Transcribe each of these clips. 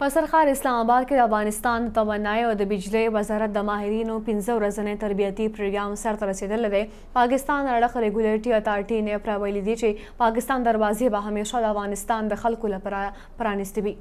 په سرښار اسلام اباد کې د افغانستان د توانایۍ او د بجلۍ وزارت د ماهرینو پنځه ورځنی تربیتي پروګرام سر ته رسېدلی دی. پاکستان اړخ ریګولیټري اتارټي، نیپرا، ویلي دي چې پاکستان دروازې به همیشه د افغانستان د خلکو لپاره پرانیستې وي.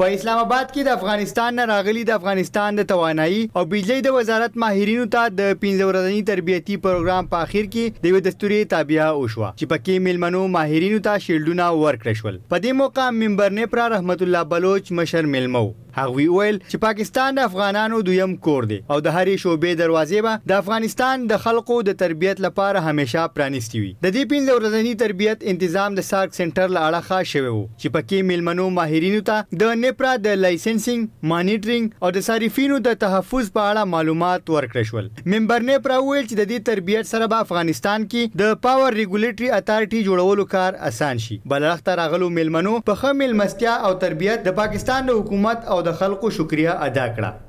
په اسلام اباد کې د افغانستان نه راغلي د افغانستان د توانایي او بجلۍ د وزارت ماهرینو ته د پنځه ورځني تربیتي پروګرام په اخیر کې د یوې دستورې تابیا وشوه چې پکې میلمنو ماهرینو ته شیلډونه ورکړه شول. په دې موقع ممبر نېپرا رحمت الله بلوچ مشر مېلمه و. هغوي وويل چې پاکستان د افغانانو دويم کور دی او د هرې شعبې دروازې به د افغانستان د خلقو د تربيت لپاره همېشه پرانيستې وي. د دې پنځه ورځني تربيت انتظام د سارک سېنټر له اړخه شوی و چې په کې مېلمنو ماهرينو ته د نېپرا د لايسنسنګ، مانيټرنګ او د صارفينو د تحفظ په اړه معلومات ورکړه شول. ممبرنیپ راوویل چې د دې تربیت سره به افغانستان کې د پاور ریګولیټري اتارټي جوړولو کار اسان شي. بلرغ ته راغلو مېلمنو په ښه مېلمستیا او تربیت د پاکستان د حکومت او د خلقو شکریه ادا کړه.